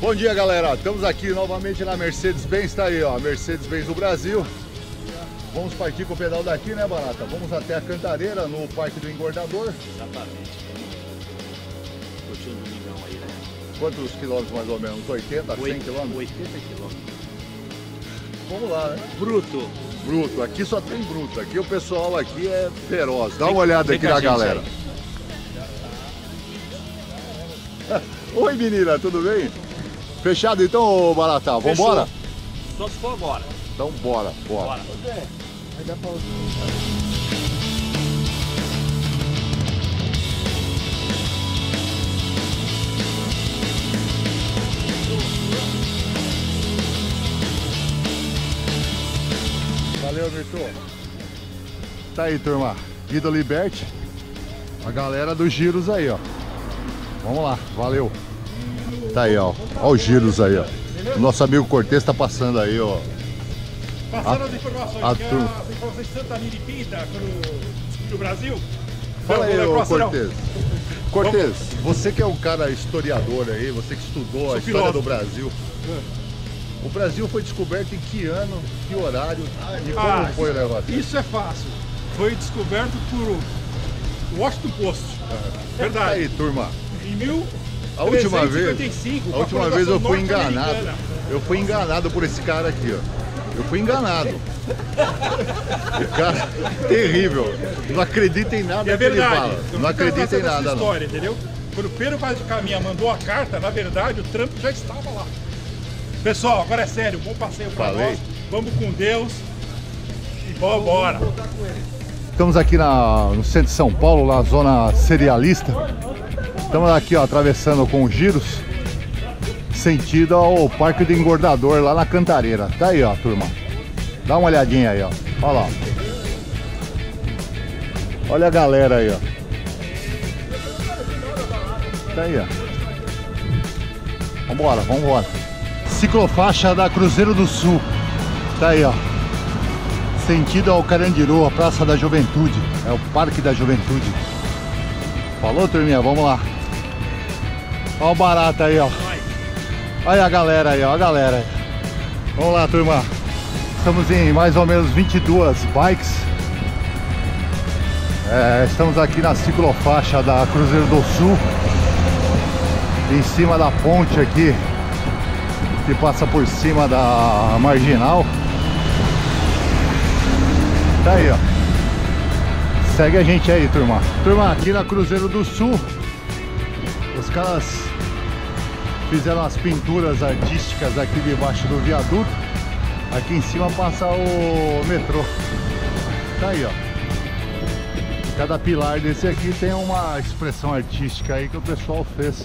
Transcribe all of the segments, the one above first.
Bom dia, galera. Estamos aqui novamente na Mercedes-Benz, tá aí, ó, Mercedes-Benz do Brasil. Vamos partir com o pedal daqui, né, Barata? Vamos até a Cantareira, no Parque do Engordador. Exatamente. Um domingão aí, né? Quantos quilômetros mais ou menos? 80, 100 quilômetros? 80 quilômetros. Vamos lá, né? Bruto. Bruto, aqui só tem bruto. Aqui o pessoal aqui é feroz. Dá uma olhada aqui na galera. Oi menina, tudo bem? Fechado então, Barata? Vambora? Só se for agora. Então bora, bora. Bora. Valeu, Mirto. Tá aí, turma. Guido Liberty. A galera dos giros aí, ó. Vamos lá, valeu. Tá aí, ó. Ó os giros aí, ó. O nosso amigo Cortez tá passando aí, ó. Passando A- as informações, a tur- as informações de Santa Nini Pinta pro, pro Brasil. Fala aí, ô. Cortez. Cortez, você que é um cara historiador aí, você que estudou a Sou história do filósofo. Brasil. O Brasil foi descoberto em que ano, que horário e como Ah, foi o negócio? Isso é fácil. Foi descoberto por Washington Post. Tá Verdade. aí, turma. Em 1355, A última vez, a última vez eu fui enganado. Eu fui enganado por esse cara aqui, ó. Eu fui enganado. O cara, terrível. Não acredita em nada E é que ele verdade. fala. Não acredita em nada, não. história, entendeu? Quando o Pedro Vaz de Caminha mandou a carta, na verdade, o Trump já estava lá. Pessoal, agora é sério, bom passeio Falei. nós. Vamos com Deus. E vambora. Estamos aqui na- no centro de São Paulo, na zona cerealista. Estamos aqui, ó, atravessando com os giros, sentido ao Parque do Engordador, lá na Cantareira. Tá aí, ó, turma. Dá uma olhadinha aí, ó. Olha lá. Olha a galera aí, ó. Tá aí, ó. Vambora, vambora. Ciclofaixa da Cruzeiro do Sul. Tá aí, ó. Sentido ao Carandiru, a Praça da Juventude. É o Parque da Juventude. Falou, turminha? Vamos lá. Olha o barata aí, ó. Olha a galera aí, ó. A galera. Vamos lá, turma. Estamos em mais ou menos 22 bikes. É, estamos aqui na ciclofaixa da Cruzeiro do Sul. Em cima da ponte aqui. Que passa por cima da marginal. Tá aí, ó. Segue a gente aí, turma. Turma, aqui na Cruzeiro do Sul, caras fizeram as pinturas artísticas aqui debaixo do viaduto. Aqui em cima passa o metrô. Tá aí, ó. Cada pilar desse aqui tem uma expressão artística aí que o pessoal fez.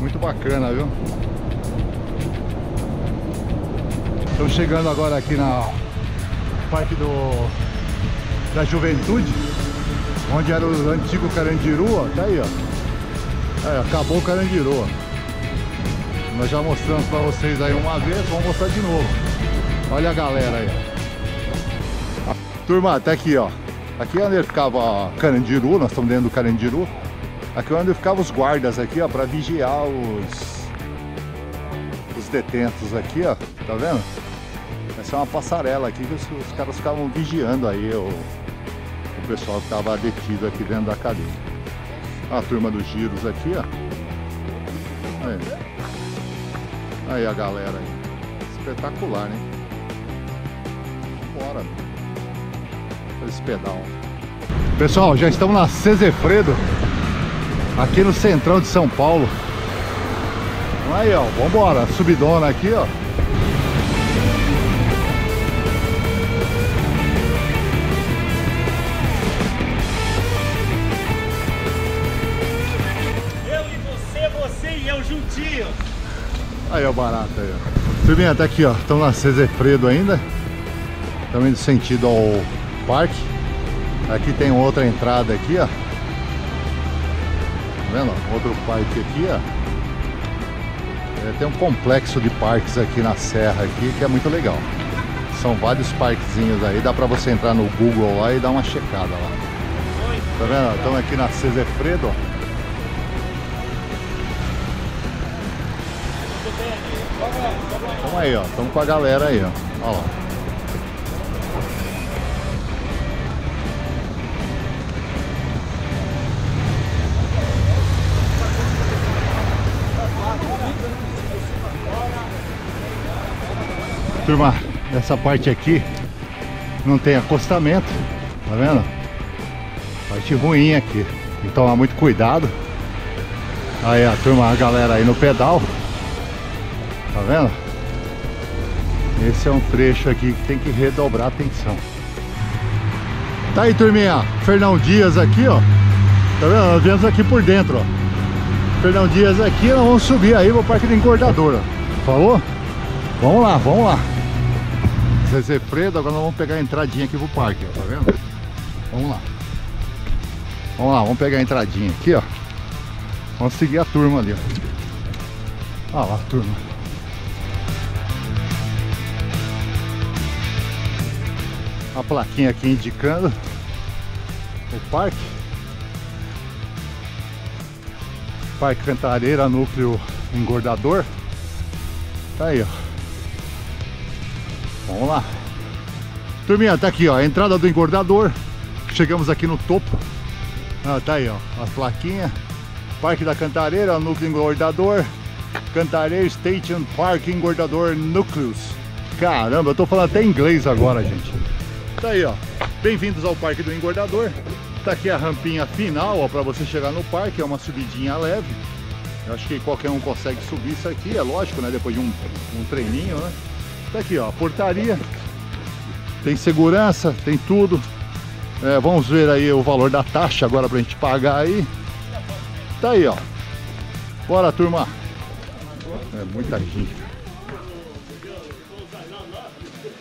Muito bacana, viu? Estamos chegando agora aqui na Parque do da Juventude, onde era o antigo Carandiru, ó, tá aí, ó. Ó, acabou o Carandiru. Nós já mostramos pra vocês aí uma vez, vamos mostrar de novo. Olha a galera aí. Turma, tá aqui, ó. Aqui é onde ficava Carandiru, nós estamos dentro do Carandiru. Aqui é onde ficavam os guardas aqui, ó, pra vigiar os os detentos aqui, ó. Tá vendo? Essa é uma passarela aqui que os, os caras ficavam vigiando aí o, o pessoal que estava detido aqui dentro da cadeia. A turma dos giros aqui, ó. Aí, aí a galera aí. Espetacular, hein? Bora. Esse pedal. Pessoal, já estamos na Cezefredo, aqui no centrão de São Paulo. Aí, ó, vambora. Subidona aqui, ó. Juntinhos. Aí, ó, barato aí, ó. Turminha, tá aqui, ó. Estamos na Cezefredo ainda. Estamos indo sentido ao parque. Aqui tem outra entrada aqui, ó. Tá vendo? Outro parque aqui, ó. É, tem um complexo de parques aqui na serra aqui que é muito legal. São vários parquezinhos aí, dá pra você entrar no Google lá e dar uma checada lá. Tá vendo? Estamos aqui na Cezefredo, ó. Tamo aí, ó. Tamo com a galera aí, ó. Olha lá. Turma, essa parte aqui não tem acostamento, tá vendo? Parte ruim aqui, tem que tomar muito cuidado. Aí a turma, a galera aí no pedal, tá vendo? Esse é um trecho aqui que tem que redobrar a atenção. Tá aí, turminha, Fernão Dias aqui, ó. Tá vendo? Nós viemos aqui por dentro, ó. Fernão Dias aqui, nós vamos subir aí pro Parque do Engordador, ó. Falou? Vamos lá, vamos lá. Zezé Fredo, agora nós vamos pegar a entradinha aqui pro parque, ó, tá vendo? Vamos lá. Vamos lá, vamos pegar a entradinha aqui, ó. Vamos seguir a turma ali, ó. Olha lá, a turma. A plaquinha aqui indicando o parque. Parque Cantareira, núcleo engordador. Tá aí, ó. Vamos lá. Turminha, tá aqui, ó. A entrada do engordador. Chegamos aqui no topo. Ah, tá aí, ó. A plaquinha. Parque da Cantareira, núcleo engordador. Cantareira Station Park Engordador Núcleos. Caramba, eu tô falando até inglês agora, gente. Tá aí, ó. Bem-vindos ao Parque do Engordador. Tá aqui a rampinha final, ó, para você chegar no parque. É uma subidinha leve. Eu acho que qualquer um consegue subir isso aqui, é lógico, né? Depois de um, um treininho, né? Tá aqui, ó, a portaria. Tem segurança, tem tudo. É, vamos ver aí o valor da taxa agora pra gente pagar aí. Tá aí, ó. Bora, turma. É muita gente.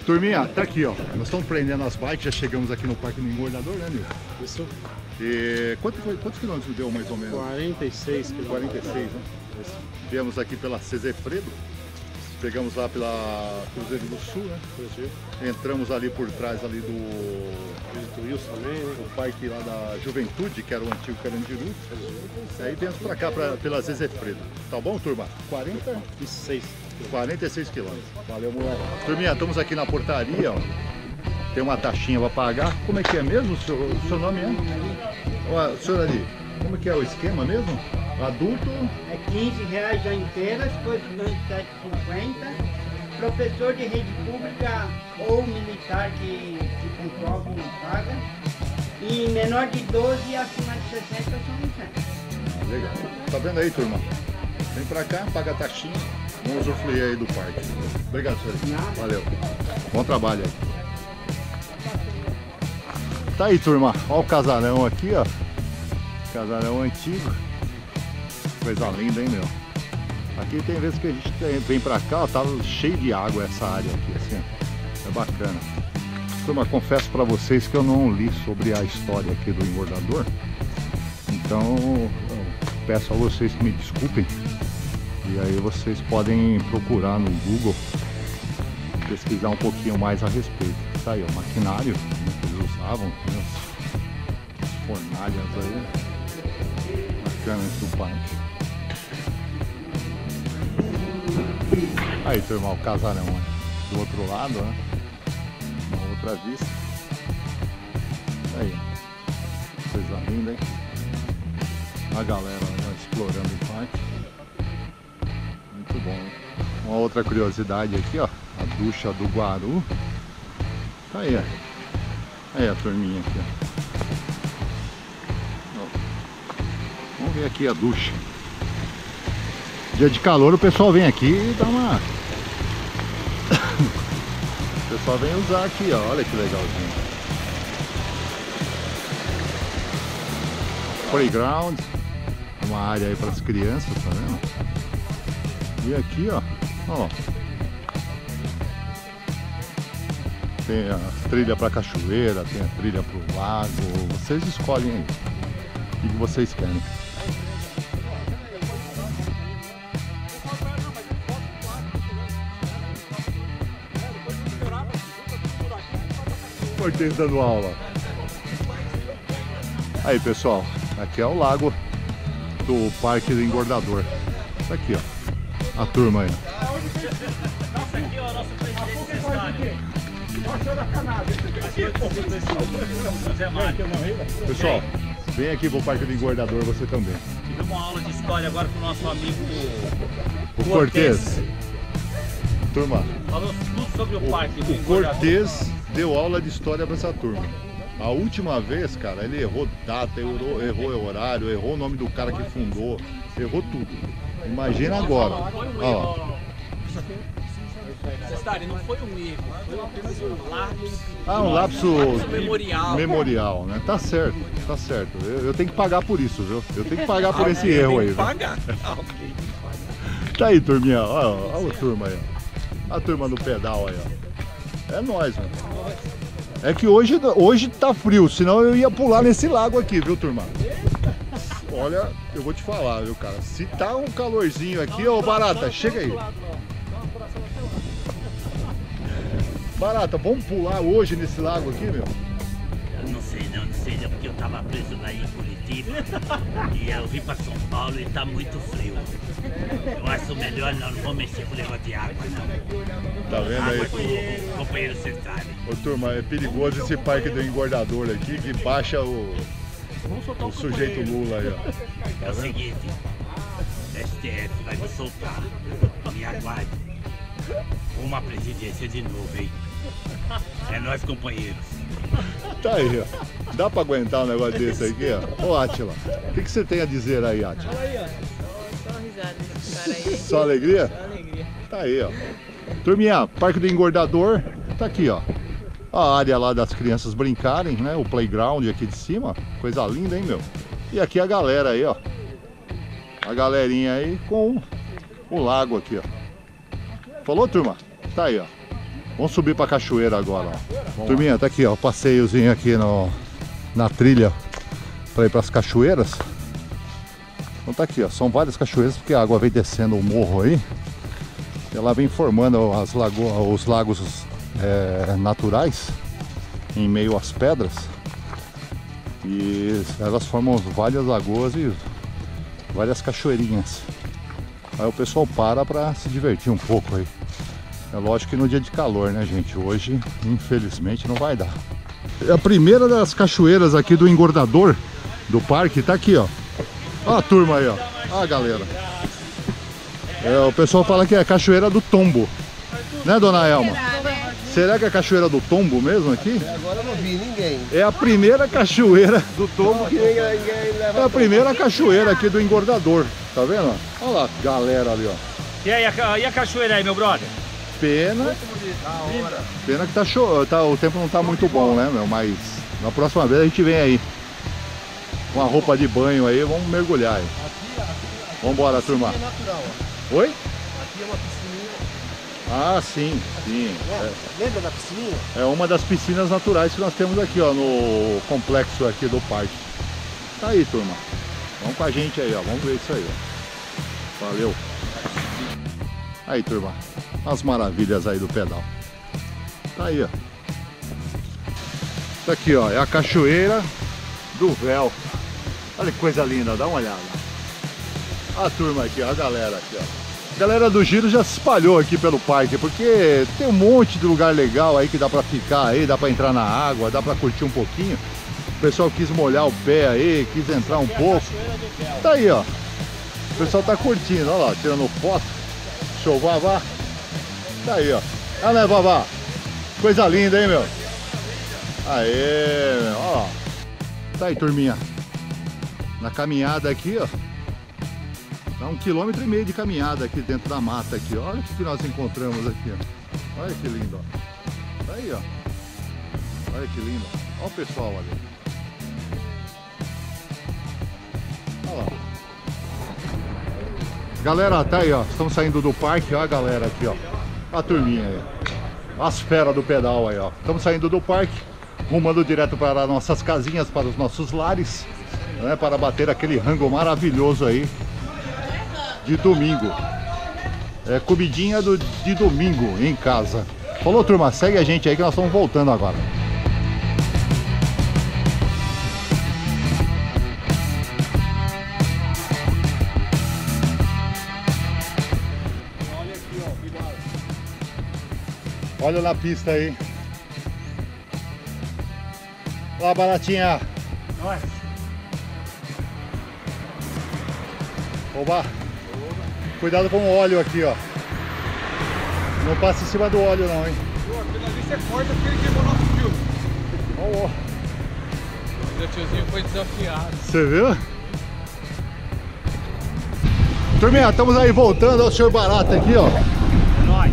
Turminha, tá aqui, ó. Nós estamos prendendo as bikes, já chegamos aqui no Parque do Engordador, né, Nil? Isso, E quanto foi, quantos quilômetros deu mais ou menos? 46 quilômetros. 46, né? Viemos aqui pela CZ Fredo, pegamos lá pela Cruzeiro do Sul, né? Entramos ali por trás ali do, Do Wilson também, né? do parque lá da Juventude, que era o antigo Carandiru. Aí viemos pra cá, pra, pela ZZ Fredo. Tá bom, turma? 40? 46. 46 quilômetros. Valeu, moleque. Turminha, estamos aqui na portaria, ó. Tem uma taxinha pra pagar. Como é que é mesmo? O seu, o seu nome é? Ó, senhor ali, como é que é o esquema mesmo? Adulto, É 15 reais a inteira, estudante 7,50. Professor de rede pública ou militar que se comprova não paga. E menor de 12 e acima de 60 são 100. Legal. Tá vendo aí, turma? Vem pra cá, paga a taxinha. Vamos usufruir aí do parque. Obrigado, senhor. Valeu. Bom trabalho aí. Tá aí, turma. Ó o casarão aqui, ó. Casarão antigo. Coisa linda, hein, meu? Aqui tem vezes que a gente vem pra cá, ó, tá cheio de água essa área aqui, assim. É bacana. Turma, confesso pra vocês que eu não li sobre a história aqui do engordador. Então, peço a vocês que me desculpem. E aí vocês podem procurar no Google, pesquisar um pouquinho mais a respeito. Tá aí, o maquinário né, que eles usavam, tem as, as fornalhas aí. Bacana do parque. Aí, turma, o casarão né, do outro lado, né? Uma outra vista. Aí, coisa linda, hein? A galera né, explorando o parque. Bom. Uma outra curiosidade aqui, ó. A ducha do Guaru. Tá aí, ó. Aí a turminha aqui. Ó. Vamos ver aqui a ducha. Dia de calor o pessoal vem aqui e dá uma. o pessoal vem usar aqui, ó. Olha que legalzinho. Playground. Uma área aí para as crianças, tá vendo? E aqui, ó, ó. Tem a trilha para cachoeira, tem a trilha para o lago. Vocês escolhem aí o que vocês querem. Cortez dando aula. Aí, pessoal, aqui é o lago do Parque do Engordador. Tá aqui, ó. A turma aí. Aqui o nosso presidente. Pessoal, vem aqui pro Parque do Engordador você também. Tivemos uma aula de história agora com o nosso amigo O Cortez. Turma, Falou tudo sobre o, parque. do o. Cortez deu aula de história pra essa turma. A última vez, cara, ele errou data, errou, errou horário, errou o nome do cara que fundou, errou tudo. Imagina agora. Lá. Cestari, não foi um erro, foi apenas um lápis. Ah, um lapso memorial. memorial, né? Tá certo, tá certo. Eu, eu tenho que pagar por isso, viu? Eu tenho que pagar por esse erro aí. Pagar. Tá aí, turminha. Ó, ó a turma aí, ó. A turma do pedal aí, ó. É nóis, mano. É que hoje, hoje tá frio, senão eu ia pular nesse lago aqui, viu, turma? Olha, eu vou te falar, viu, cara? Se tá um calorzinho aqui, ô Barata, chega aí. Barata, vamos pular hoje nesse lago aqui, meu? Eu não sei não, não sei não, porque eu tava preso daí em Curitiba e eu vim pra São Paulo e tá muito frio. Eu acho melhor não, não vou mexer com o negócio de água não. Tá vendo Água aí? com companheiro Centrale. Ô turma, é perigoso esse parque do engordador aqui que baixa o, o sujeito Lula aí, ó. É o seguinte, STF vai me soltar, me aguarde. Uma presidência de novo, hein? É nós companheiros. Tá aí, ó. Dá pra aguentar um negócio desse aqui, ó? Ô Atila, o que, que você tem a dizer aí, Atila? Só uma risada desse cara aí. Só alegria? Só alegria. Tá aí, ó. Turminha, Parque do Engordador, tá aqui, ó. A área lá das crianças brincarem, né? O playground aqui de cima. Coisa linda, hein, meu? E aqui a galera aí, ó. A galerinha aí com o lago aqui, ó. Falou, turma? Tá aí, ó. Vamos subir pra cachoeira agora, ó. Turminha, tá aqui, ó. Passeiozinho aqui no, na trilha pra ir pras cachoeiras. Então tá aqui, ó. São várias cachoeiras porque a água vem descendo o morro aí. Ela vem formando as lago os lagos é, naturais em meio às pedras. E elas formam várias lagoas e várias cachoeirinhas. Aí o pessoal para para se divertir um pouco aí. É lógico que no dia de calor, né, gente? Hoje, infelizmente, não vai dar. A primeira das cachoeiras aqui do engordador do parque tá aqui, ó. Ó a turma aí, ó. Ó a galera. É, o pessoal fala que é a cachoeira do tombo. Né, dona Elma? Será que é a cachoeira do tombo mesmo aqui? Agora eu não vi ninguém. É a primeira cachoeira Do tombo que ninguém, ninguém leva. É a primeira cachoeira aqui do engordador. Tá vendo? Olha lá, galera ali, ó. E aí, a, e a cachoeira aí, meu brother? Pena. Pena que tá, show, tá o tempo não tá muito bom, né, meu? Mas na próxima vez a gente vem aí. Com a roupa de banho aí, vamos mergulhar aí. Vambora, turma. É ó. Oi? Aqui é uma piscininha. Ah, sim, sim. né? Lembra da piscininha? É, é uma das piscinas naturais que nós temos aqui, ó, no complexo aqui do parque. Tá aí, turma. Vamos com a gente aí, ó. Vamos ver isso aí, ó. Valeu. Aí, turma. As maravilhas aí do pedal. Tá aí, ó. Isso aqui, ó, é a cachoeira do véu. Olha que coisa linda, dá uma olhada. A turma aqui, ó, a galera aqui, ó. A galera do giro já se espalhou aqui pelo parque, porque tem um monte de lugar legal aí que dá pra ficar aí, dá pra entrar na água, dá pra curtir um pouquinho. O pessoal quis molhar o pé aí, quis entrar um pouco. Tá aí, ó. O pessoal tá curtindo, olha lá, tirando foto. Show, Vavá. Tá aí, ó. Ah, né, Vavá? Coisa linda, hein, meu? Aê, meu. Ó lá. Tá aí, turminha. Na caminhada aqui, ó. Dá um quilômetro e meio de caminhada aqui dentro da mata aqui. Olha o que nós encontramos aqui, ó. Olha que lindo, ó. Aí, ó. Olha que lindo. Olha o pessoal ali. Olha lá. Galera, tá aí, ó. Estamos saindo do parque, ó a galera aqui, ó. A turminha aí. As feras do pedal aí, ó. Estamos saindo do parque, rumando direto para nossas casinhas, para os nossos lares, né? Para bater aquele rango maravilhoso aí de domingo. É comidinha do, de domingo em casa. Falou, turma, segue a gente aí que nós estamos voltando agora. Olha aqui, ó, cuidado! Olha na pista aí. Olha a baratinha. Nós. Oba! Cuidado com o óleo aqui, ó. Não passa em cima do óleo não, hein? Aquilo ali você corta porque ele queimou nosso fio. Ó, ó. O tiozinho foi desafiado. Você viu? Turminha, estamos aí voltando ao senhor Barata aqui, ó. Nós.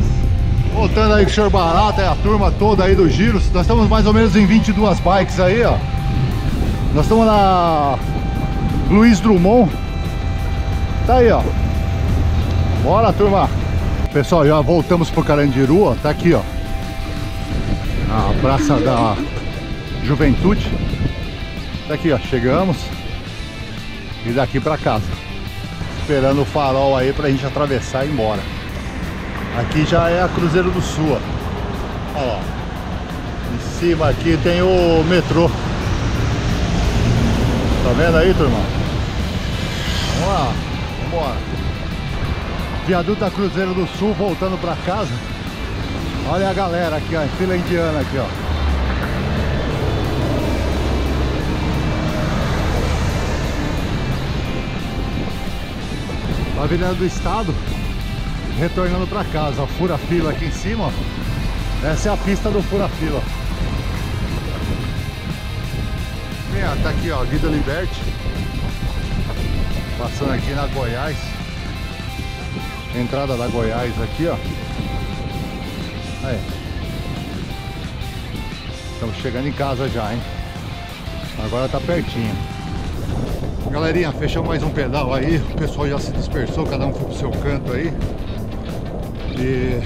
Voltando aí com o senhor Barata, é a turma toda aí do Giros. Nós estamos mais ou menos em 22 bikes aí, ó. Nós estamos na Luiz Drummond. Tá aí, ó. Bora, turma. Pessoal, já voltamos pro Carandiru, ó. Tá aqui, ó. A Praça da Juventude. Tá aqui, ó. Chegamos. E daqui pra casa. Esperando o farol aí pra gente atravessar e ir embora. Aqui já é a Cruzeiro do Sul, ó. Lá. Em cima aqui tem o metrô. Tá vendo aí, turma? Vamos lá. Vambora. Viaduto da Cruzeiro do Sul, voltando pra casa. Olha a galera aqui, ó. Fila indiana aqui, ó. Avenida do Estado retornando pra casa, fura fila aqui em cima, ó. Essa é a pista do fura fila. Tá aqui, ó, Vida Liberte. Passando aqui na Goiás. Entrada da Goiás aqui, ó. Aí. Estamos chegando em casa já, hein? Agora tá pertinho. Galerinha, fechamos mais um pedal aí. O pessoal já se dispersou, cada um foi pro seu canto aí. E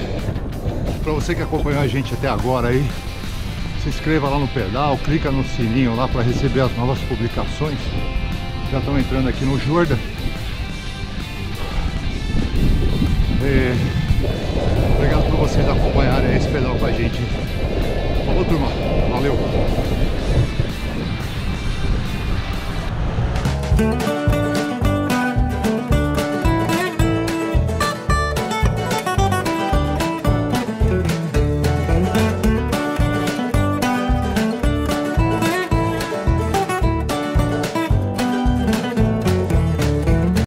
para você que acompanhou a gente até agora aí, se inscreva lá no pedal, clica no sininho lá para receber as novas publicações. Já estamos entrando aqui no Jordan. E obrigado por vocês acompanharem esse pedal com a gente. Falou, turma. Valeu.